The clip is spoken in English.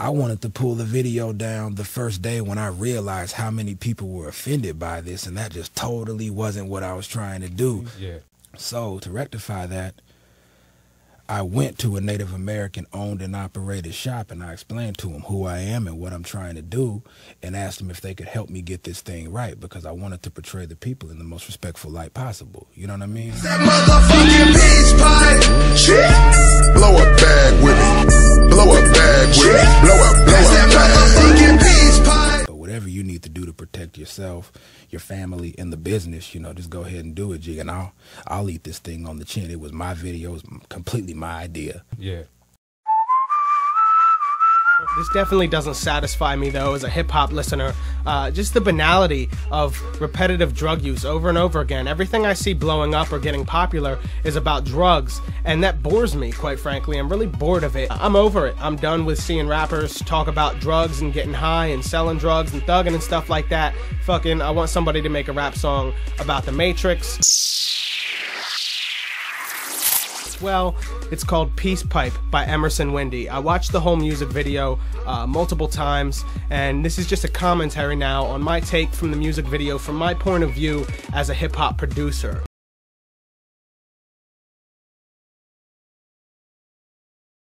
I wanted to pull the video down the first day when I realized how many people were offended by this, and that just totally wasn't what I was trying to do. Yeah. So to rectify that, I went to a Native American owned and operated shop and I explained to them who I am and what I'm trying to do and asked them if they could help me get this thing right because I wanted to portray the people in the most respectful light possible. You know what I mean? Need to do to protect yourself, your family, and the business, you know, just go ahead and do it, G. And I'll I'll eat this thing on the chin. It was my video. It was completely my idea. Yeah. This definitely doesn't satisfy me though as a hip hop listener. Uh, just the banality of repetitive drug use over and over again. Everything I see blowing up or getting popular is about drugs, and that bores me, quite frankly. I'm really bored of it. I'm over it. I'm done with seeing rappers talk about drugs and getting high and selling drugs and thugging and stuff like that. Fucking, I want somebody to make a rap song about the Matrix. Well, it's called Peace Pipe by Emerson Windy. I watched the whole music video uh, multiple times, and this is just a commentary now on my take from the music video from my point of view as a hip hop producer.